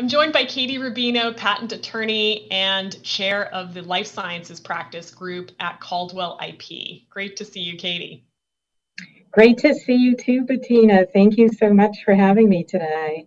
I'm joined by Katie Rubino, patent attorney and chair of the life sciences practice group at Caldwell IP. Great to see you, Katie. Great to see you too, Bettina. Thank you so much for having me today.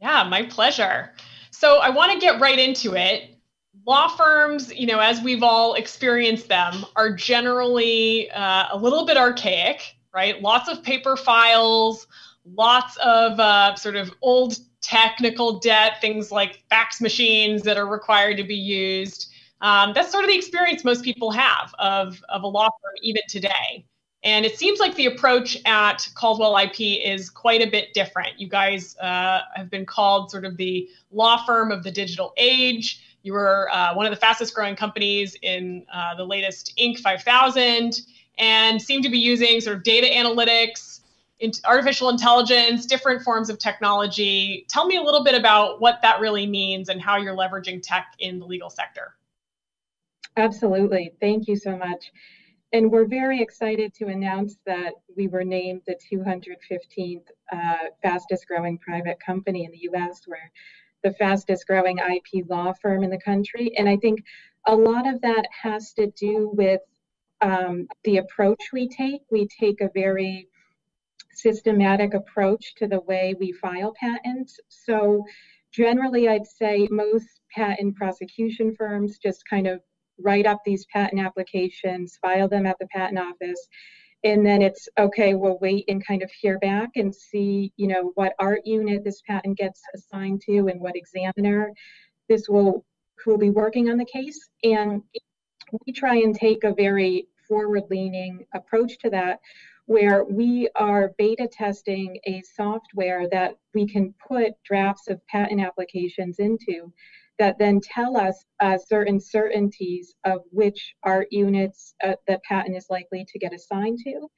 Yeah, my pleasure. So I want to get right into it. Law firms, you know, as we've all experienced them, are generally uh, a little bit archaic, right? Lots of paper files, lots of uh, sort of old technical debt, things like fax machines that are required to be used. Um, that's sort of the experience most people have of, of a law firm even today. And it seems like the approach at Caldwell IP is quite a bit different. You guys uh, have been called sort of the law firm of the digital age. You were uh, one of the fastest growing companies in uh, the latest Inc. 5000 and seem to be using sort of data analytics, artificial intelligence, different forms of technology. Tell me a little bit about what that really means and how you're leveraging tech in the legal sector. Absolutely. Thank you so much. And we're very excited to announce that we were named the 215th uh, fastest growing private company in the US. We're the fastest growing IP law firm in the country. And I think a lot of that has to do with um, the approach we take. We take a very systematic approach to the way we file patents. So generally, I'd say most patent prosecution firms just kind of write up these patent applications, file them at the patent office, and then it's okay, we'll wait and kind of hear back and see, you know, what art unit this patent gets assigned to and what examiner this will who will be working on the case. And we try and take a very forward leaning approach to that where we are beta testing a software that we can put drafts of patent applications into that then tell us uh, certain certainties of which art units uh, the patent is likely to get assigned to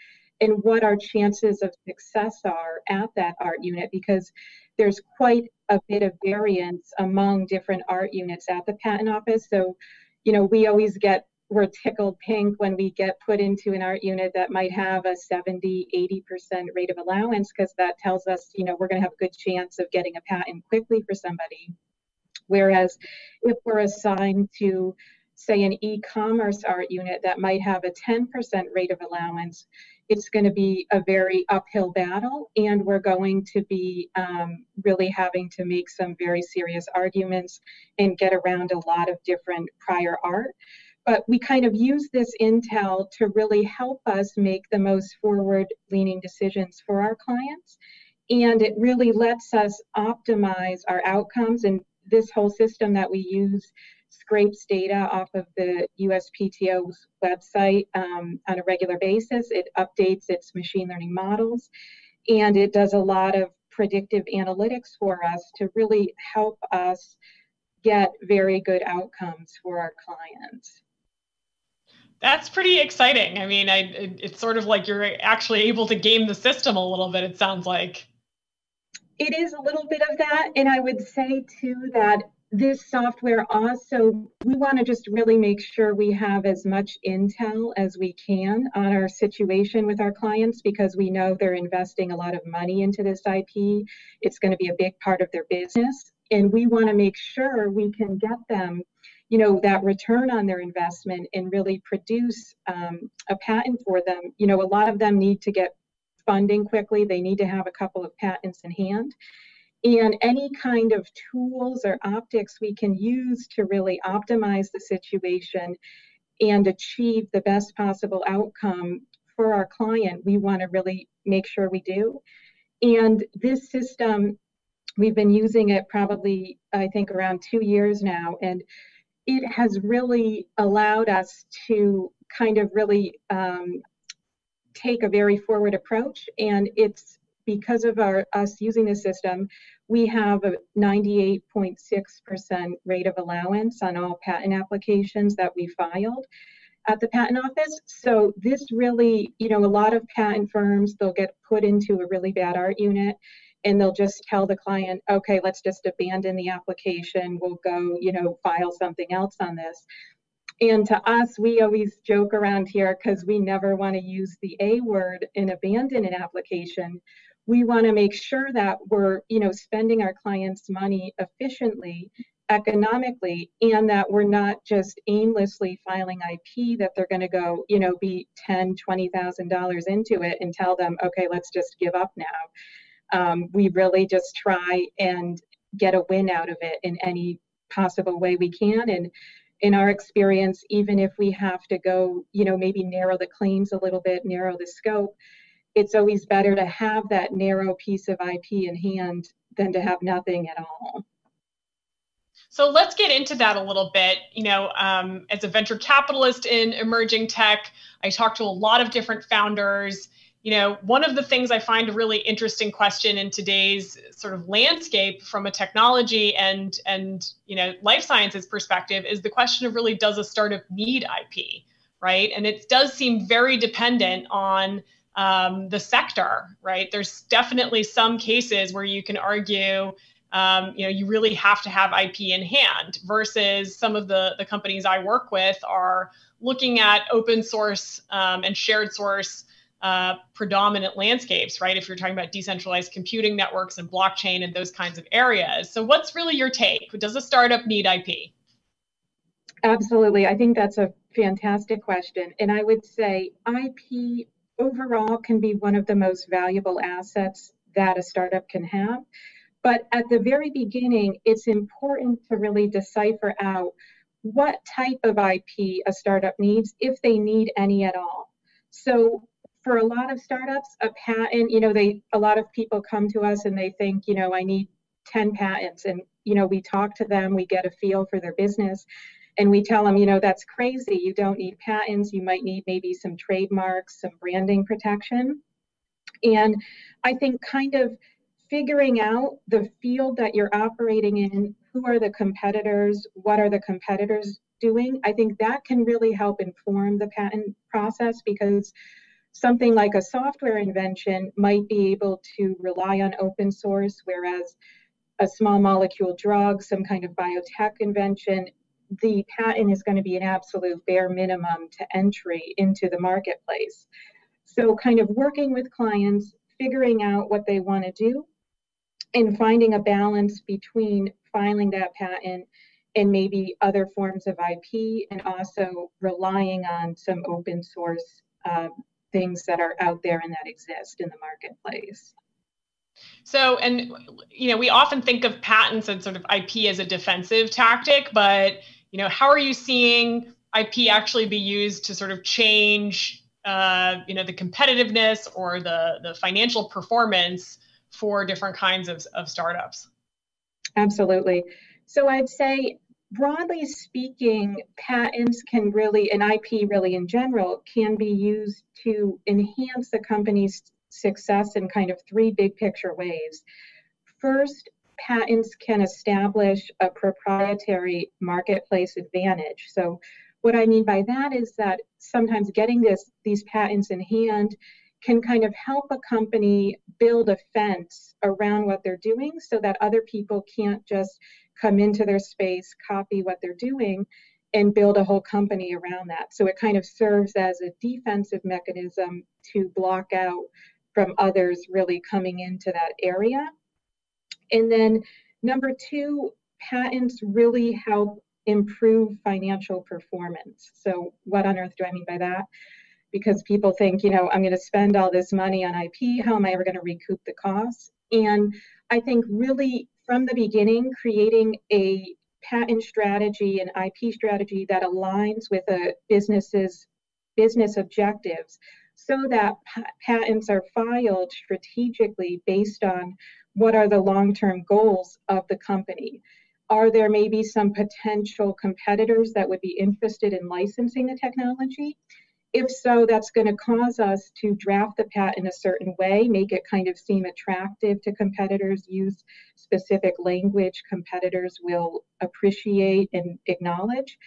and what our chances of success are at that art unit because there's quite a bit of variance among different art units at the patent office. So you know we always get we're tickled pink when we get put into an art unit that might have a 70, 80% rate of allowance because that tells us, you know, we're going to have a good chance of getting a patent quickly for somebody. Whereas if we're assigned to, say, an e commerce art unit that might have a 10% rate of allowance, it's going to be a very uphill battle, and we're going to be um, really having to make some very serious arguments and get around a lot of different prior art but we kind of use this intel to really help us make the most forward leaning decisions for our clients. And it really lets us optimize our outcomes. And this whole system that we use scrapes data off of the USPTO's website um, on a regular basis. It updates its machine learning models and it does a lot of predictive analytics for us to really help us get very good outcomes for our clients. That's pretty exciting. I mean, I, it's sort of like you're actually able to game the system a little bit, it sounds like. It is a little bit of that. And I would say, too, that this software also, we want to just really make sure we have as much intel as we can on our situation with our clients because we know they're investing a lot of money into this IP. It's going to be a big part of their business. And we want to make sure we can get them you know that return on their investment and really produce um, a patent for them. You know a lot of them need to get funding quickly. They need to have a couple of patents in hand. And any kind of tools or optics we can use to really optimize the situation and achieve the best possible outcome for our client we want to really make sure we do. And this system we've been using it probably i think around two years now. And it has really allowed us to kind of really um, take a very forward approach and it's because of our us using the system we have a 98.6% rate of allowance on all patent applications that we filed at the patent office. So this really you know a lot of patent firms they'll get put into a really bad art unit and they'll just tell the client, okay, let's just abandon the application. We'll go, you know, file something else on this. And to us, we always joke around here because we never want to use the A word and abandon an application. we want to make sure that we're you know spending our clients money efficiently economically and that we're not just aimlessly filing ip that they're going to go you know be 10 20000 dollars into it and tell them okay let's just give up now um, we really just try and get a win out of it in any possible way we can and in our experience even if we have to go you know maybe narrow the claims a little bit narrow the scope it's always better to have that narrow piece of ip in hand than to have nothing at all so let's get into that a little bit. You know, um, as a venture capitalist in emerging tech, I talk to a lot of different founders. You know, one of the things I find a really interesting question in today's sort of landscape from a technology and and you know life sciences perspective is the question of really does a startup need IP, right? And it does seem very dependent on um, the sector, right? There's definitely some cases where you can argue um, you know you really have to have ip in hand versus some of the the companies i work with are looking at open source um, and shared source uh, predominant landscapes right? If you're talking about decentralized computing networks and blockchain and those kinds of areas. So what's really your take? Does a startup need ip absolutely. I think that's a fantastic question. And i would say ip overall can be one of the most valuable assets that a startup can have. But at the very beginning, it's important to really decipher out what type of IP a startup needs, if they need any at all. So for a lot of startups, a patent, you know, they a lot of people come to us and they think, you know, I need 10 patents. And, you know, we talk to them, we get a feel for their business, and we tell them, you know, that's crazy. You don't need patents. You might need maybe some trademarks, some branding protection. And I think kind of figuring out the field that you're operating in, who are the competitors, what are the competitors doing, I think that can really help inform the patent process because something like a software invention might be able to rely on open source, whereas a small molecule drug, some kind of biotech invention, the patent is going to be an absolute bare minimum to entry into the marketplace. So, kind of working with clients, figuring out what they want to do, and finding a balance between filing that patent and maybe other forms of IP, and also relying on some open source uh, things that are out there and that exist in the marketplace. So, and you know, we often think of patents and sort of IP as a defensive tactic, but you know, how are you seeing IP actually be used to sort of change, uh, you know, the competitiveness or the the financial performance for different kinds of, of startups? Absolutely. So I'd say broadly speaking, patents can really, and IP really in general, can be used to enhance the company's success in kind of three big picture ways. First, patents can establish a proprietary marketplace advantage. So, what I mean by that is that sometimes getting this these patents in hand can kind of help a company build a fence around what they're doing so that other people can't just come into their space, copy what they're doing, and build a whole company around that. So it kind of serves as a defensive mechanism to block out from others really coming into that area. And then number two, patents really help improve financial performance. So what on earth do I mean by that? because people think, you know, I'm going to spend all this money on IP. How am I ever going to recoup the costs? And I think really from the beginning, creating a patent strategy and IP strategy that aligns with a business's business objectives so that patents are filed strategically based on what are the long-term goals of the company. Are there maybe some potential competitors that would be interested in licensing the technology? If so, that's going to cause us to draft the patent a certain way, make it kind of seem attractive to competitors, use specific language competitors will appreciate and acknowledge,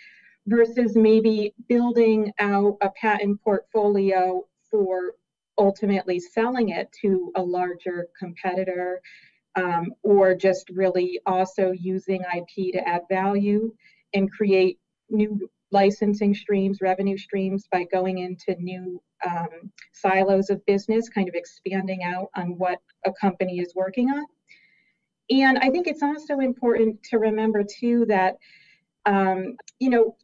versus maybe building out a patent portfolio for ultimately selling it to a larger competitor um, or just really also using IP to add value and create new licensing streams, revenue streams by going into new um, silos of business, kind of expanding out on what a company is working on. And I think it's also important to remember too that, um, you know,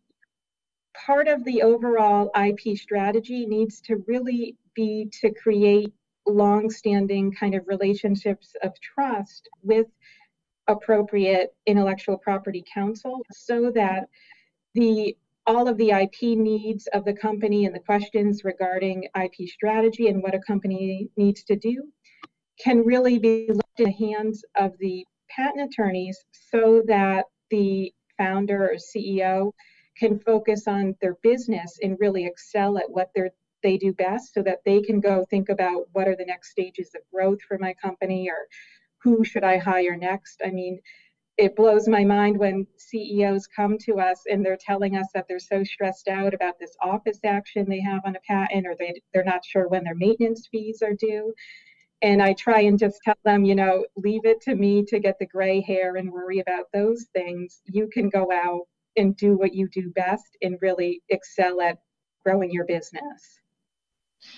part of the overall IP strategy needs to really be to create long-standing kind of relationships of trust with appropriate intellectual property counsel so that the all of the IP needs of the company and the questions regarding IP strategy and what a company needs to do can really be left in the hands of the patent attorneys so that the founder or CEO can focus on their business and really excel at what they're they do best so that they can go think about what are the next stages of growth for my company or who should I hire next. I mean, it blows my mind when CEOs come to us and they're telling us that they're so stressed out about this office action they have on a patent or they, they're not sure when their maintenance fees are due. And I try and just tell them, you know, leave it to me to get the gray hair and worry about those things. You can go out and do what you do best and really excel at growing your business.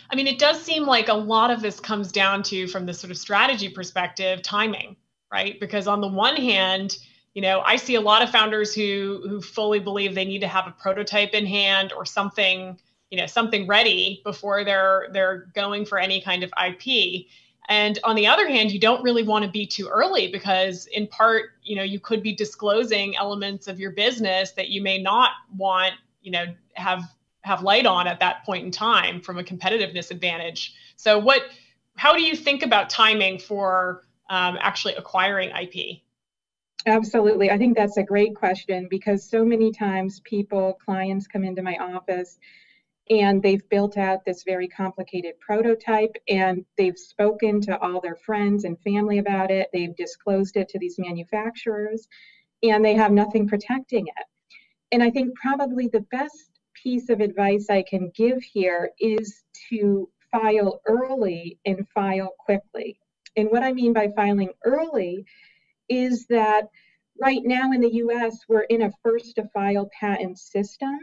I mean, it does seem like a lot of this comes down to, from the sort of strategy perspective, timing, right? Because on the one hand, you know, I see a lot of founders who who fully believe they need to have a prototype in hand or something, you know, something ready before they're they're going for any kind of IP. And on the other hand, you don't really want to be too early because, in part, you know, you could be disclosing elements of your business that you may not want, you know, have have light on at that point in time from a competitiveness advantage. So, what, how do you think about timing for um, actually acquiring IP? Absolutely. I think that's a great question because so many times people, clients come into my office and they've built out this very complicated prototype and they've spoken to all their friends and family about it. They've disclosed it to these manufacturers and they have nothing protecting it. And I think probably the best piece of advice I can give here is to file early and file quickly. And what I mean by filing early is that right now in the US, we're in a first to file patent system.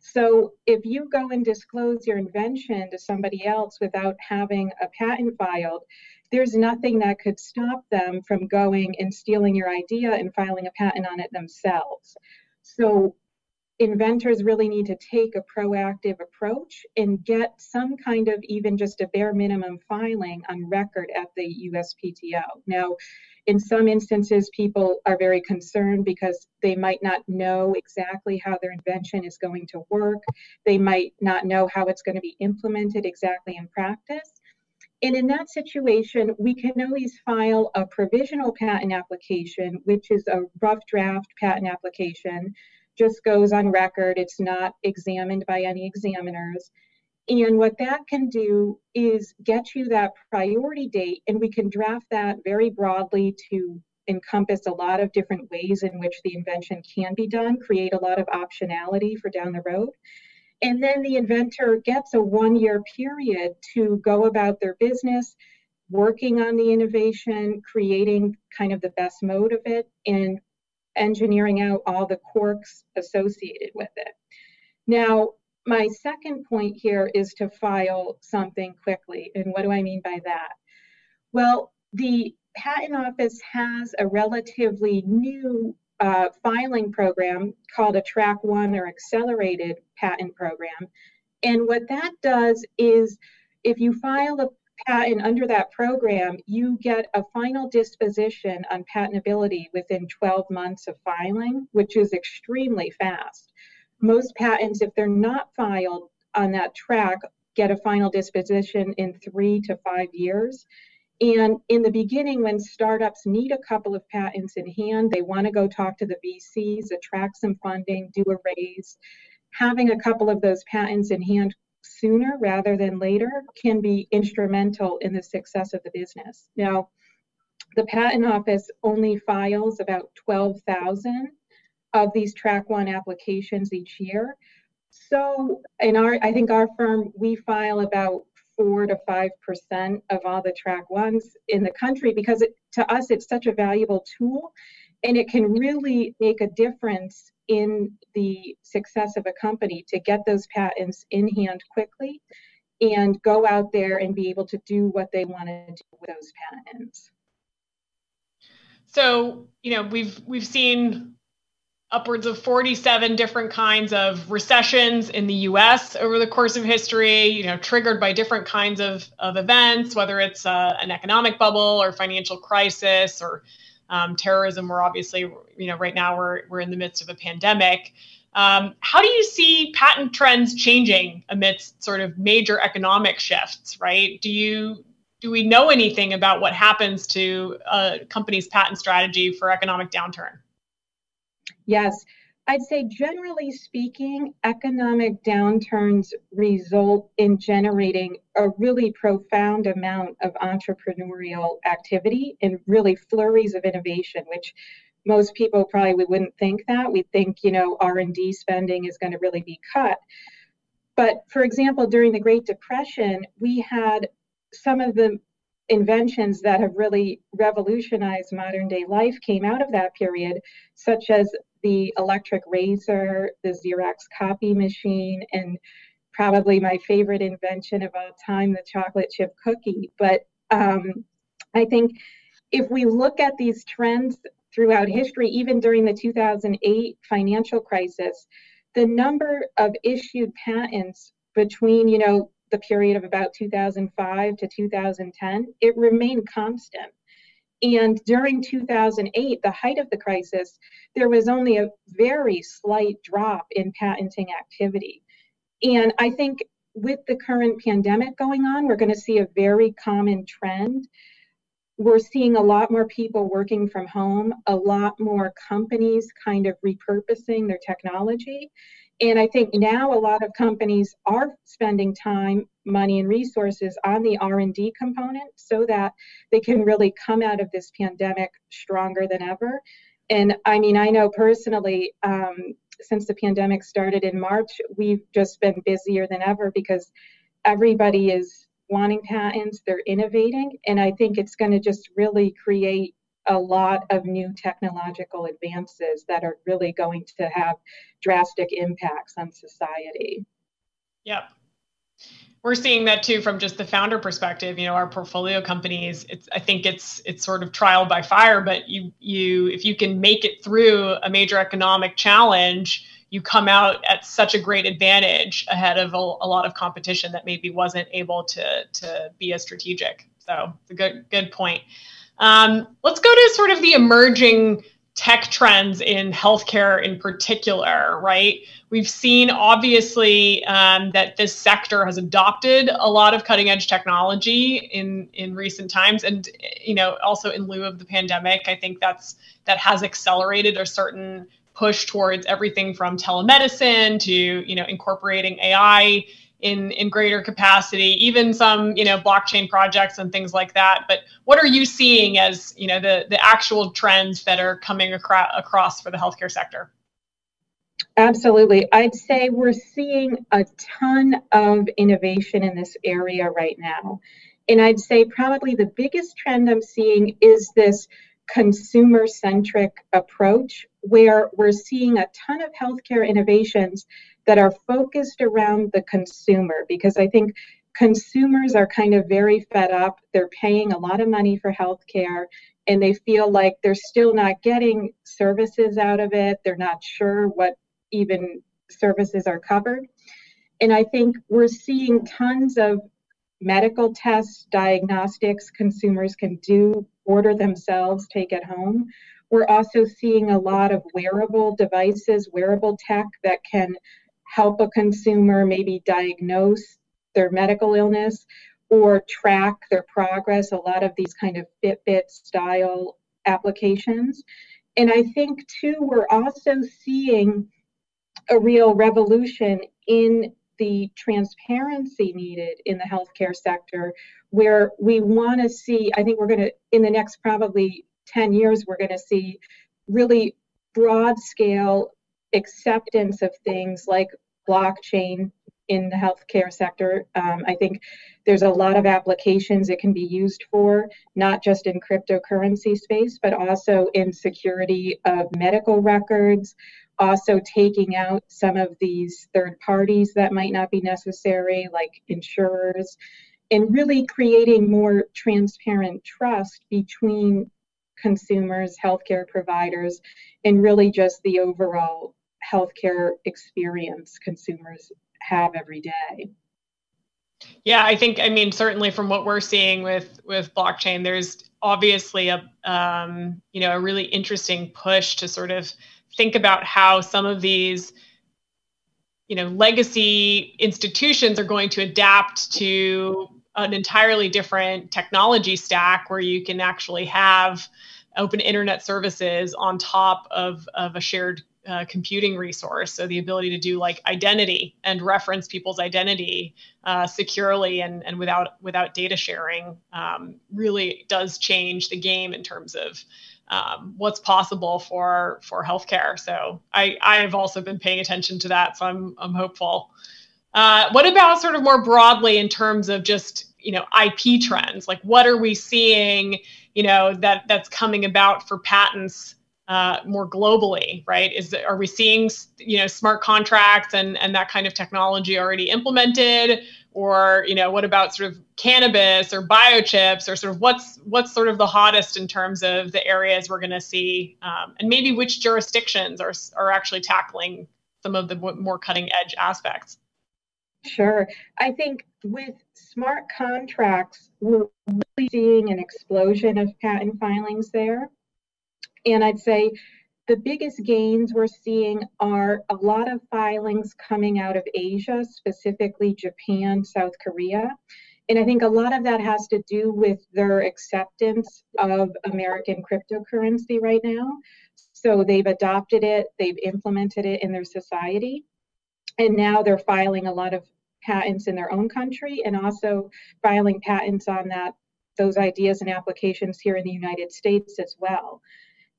So if you go and disclose your invention to somebody else without having a patent filed, there's nothing that could stop them from going and stealing your idea and filing a patent on it themselves. So inventors really need to take a proactive approach and get some kind of even just a bare minimum filing on record at the USPTO. Now, in some instances, people are very concerned because they might not know exactly how their invention is going to work. They might not know how it's going to be implemented exactly in practice. And in that situation, we can always file a provisional patent application, which is a rough draft patent application just goes on record. It's not examined by any examiners. And what that can do is get you that priority date, and we can draft that very broadly to encompass a lot of different ways in which the invention can be done, create a lot of optionality for down the road. And then the inventor gets a one year period to go about their business, working on the innovation, creating kind of the best mode of it, and engineering out all the quirks associated with it. Now, my second point here is to file something quickly. And what do I mean by that? Well, the Patent Office has a relatively new uh, filing program called a Track One or Accelerated Patent Program. And what that does is if you file a Uh, patent under that program, you get a final disposition on patentability within 12 months of filing, which is extremely fast. Most patents, if they're not filed on that track, get a final disposition in three to five years. And in the beginning, when startups need a couple of patents in hand, they want to go talk to the VCs, attract some funding, do a raise. Having a couple of those patents in hand sooner rather than later can be instrumental in the success of the business. Now, the patent office only files about 12,000 of these track one applications each year. So in our, I think our firm, we file about four to five percent of all the track ones in the country because it, to us it's such a valuable tool And it can really make a difference in the success of a company to get those patents in hand quickly and go out there and be able to do what they want to do with those patents. So, you know, we've we've seen upwards of 47 different kinds of recessions in the US over the course of history, you know, triggered by different kinds of, of events, whether it's uh, an economic bubble or financial crisis or um, terrorism. We're obviously, you know, right now we're, we're in the midst of a pandemic. Um, how do you see patent trends changing amidst sort of major economic shifts, right? Do you do we know anything about what happens to a company's patent strategy for economic downturn? Yes, I'd say generally speaking, economic downturns result in generating a really profound amount of entrepreneurial activity and really flurries of innovation, which most people probably we wouldn't think that. We think, you know, R&D spending is going to really be cut. But for example, during the Great Depression, we had some of the inventions that have really revolutionized modern day life came out of that period, such as the electric razor, the Xerox copy machine, and probably my favorite invention of all time, the chocolate chip cookie. But um, I think if we look at these trends throughout history, even during the 2008 financial crisis, the number of issued patents between, you know, the period of about 2005 to 2010, it remained constant. And during 2008, the height of the crisis, there was only a very slight drop in patenting activity. And I think with the current pandemic going on, we're going to see a very common trend. We're seeing a lot more people working from home, a lot more companies kind of repurposing their technology. And I think now a lot of companies are spending time, money, and resources on the R&D component so that they can really come out of this pandemic stronger than ever. And I mean, I know personally, um, since the pandemic started in March, we've just been busier than ever because everybody is wanting patents, they're innovating, and I think it's going to just really create a lot of new technological advances that are really going to have drastic impacts on society. Yep. We're seeing that too from just the founder perspective. You know, our portfolio companies, it's I think it's it's sort of trial by fire, but you you if you can make it through a major economic challenge, you come out at such a great advantage ahead of a, a lot of competition that maybe wasn't able to to be as strategic. So it's a good good point. Um, let's go to sort of the emerging tech trends in healthcare in particular, right? We've seen obviously um, that this sector has adopted a lot of cutting edge technology in in recent times, and you know also in lieu of the pandemic, I think that's that has accelerated a certain push towards everything from telemedicine to you know incorporating AI in in greater capacity even some you know blockchain projects and things like that. But what are you seeing as you know the the actual trends that are coming across across for the healthcare sector? Absolutely. I'd say we're seeing a ton of innovation in this area right now. And i'd say probably the biggest trend i'm seeing is this consumer centric approach where we're seeing a ton of healthcare innovations that are focused around the consumer because I think consumers are kind of very fed up. They're paying a lot of money for healthcare and they feel like they're still not getting services out of it. They're not sure what even services are covered. And I think we're seeing tons of medical tests, diagnostics consumers can do, order themselves, take at home. We're also seeing a lot of wearable devices, wearable tech that can help a consumer maybe diagnose their medical illness or track their progress, a lot of these kind of Fitbit style applications. And I think, too, we're also seeing a real revolution in the transparency needed in the healthcare sector, where we want to see, I think we're going to, in the next probably 10 years, we're going to see really broad scale acceptance of things like blockchain in the healthcare sector. Um, I think there's a lot of applications it can be used for, not just in cryptocurrency space, but also in security of medical records, also taking out some of these third parties that might not be necessary, like insurers, and really creating more transparent trust between consumers, healthcare providers, and really just the overall healthcare experience consumers have every day. Yeah, I think I mean certainly from what we're seeing with with blockchain, there's obviously a um, you know a really interesting push to sort of think about how some of these you know legacy institutions are going to adapt to an entirely different technology stack where you can actually have open internet services on top of, of a shared uh, computing resource. So the ability to do like identity and reference people's identity uh, securely and, and without without data sharing um, really does change the game in terms of um, what's possible for for healthcare. So I I've also been paying attention to that. So I'm I'm hopeful. Uh, what about sort of more broadly in terms of just you know IP trends? Like what are we seeing? You know that that's coming about for patents uh, more globally, right? Is are we seeing you know smart contracts and and that kind of technology already implemented, or you know what about sort of cannabis or biochips, or sort of what's what's sort of the hottest in terms of the areas we're going to see, um, and maybe which jurisdictions are are actually tackling some of the more cutting edge aspects. Sure. I think with smart contracts, we're really seeing an explosion of patent filings there. And I'd say the biggest gains we're seeing are a lot of filings coming out of Asia, specifically Japan, South Korea. And I think a lot of that has to do with their acceptance of American cryptocurrency right now. So they've adopted it, they've implemented it in their society. And now they're filing a lot of patents in their own country and also filing patents on that those ideas and applications here in the United States as well.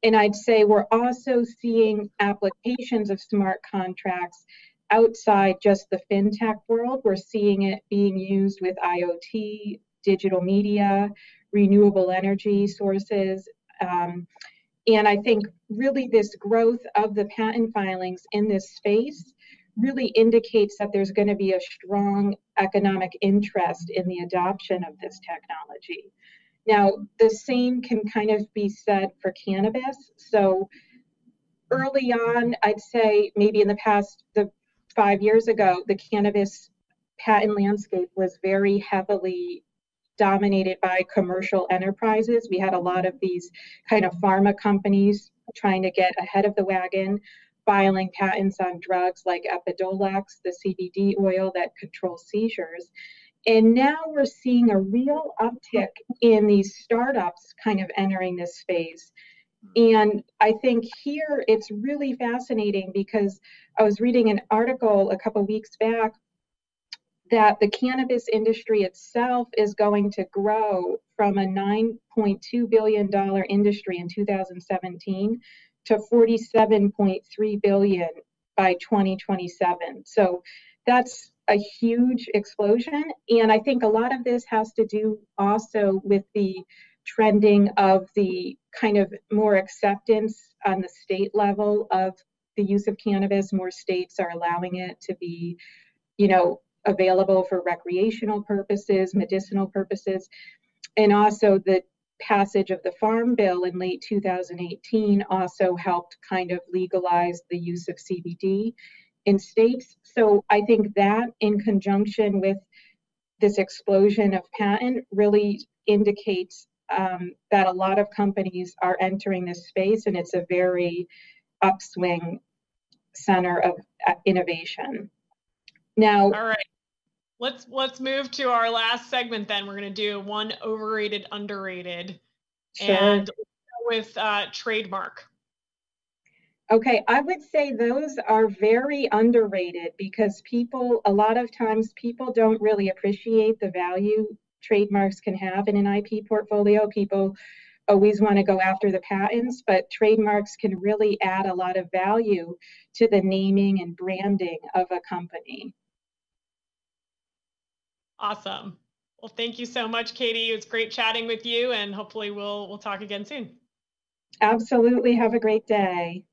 And I'd say we're also seeing applications of smart contracts outside just the fintech world. We're seeing it being used with IoT, digital media, renewable energy sources. Um, and I think really this growth of the patent filings in this space really indicates that there's going to be a strong economic interest in the adoption of this technology. Now, the same can kind of be said for cannabis. So early on, I'd say maybe in the past, the five years ago, the cannabis patent landscape was very heavily dominated by commercial enterprises. We had a lot of these kind of pharma companies trying to get ahead of the wagon, filing patents on drugs like Epidiolex, the CBD oil that controls seizures. And now we're seeing a real uptick in these startups kind of entering this space. Hmm. And I think here it's really fascinating because I was reading an article a couple weeks back that the cannabis industry itself is going to grow from a $9.2 billion industry in 2017 to 47.3 billion by 2027. So that's a huge explosion. And I think a lot of this has to do also with the trending of the kind of more acceptance on the state level of the use of cannabis. More states are allowing it to be, you know, available for recreational purposes, medicinal purposes. And also the passage of the Farm Bill in late 2018 also helped kind of legalize the use of CBD in states. So I think that in conjunction with this explosion of patent really indicates um, that a lot of companies are entering this space and it's a very upswing center of uh, innovation. Now, all right. Let's let's move to our last segment. Then we're going to do one overrated, underrated, sure. and with uh, trademark. Okay, I would say those are very underrated because people, a lot of times, people don't really appreciate the value trademarks can have in an IP portfolio. People always want to go after the patents, but trademarks can really add a lot of value to the naming and branding of a company. Awesome. Well, thank you so much, Katie. It was great chatting with you, and hopefully we'll we'll talk again soon. Absolutely. Have a great day.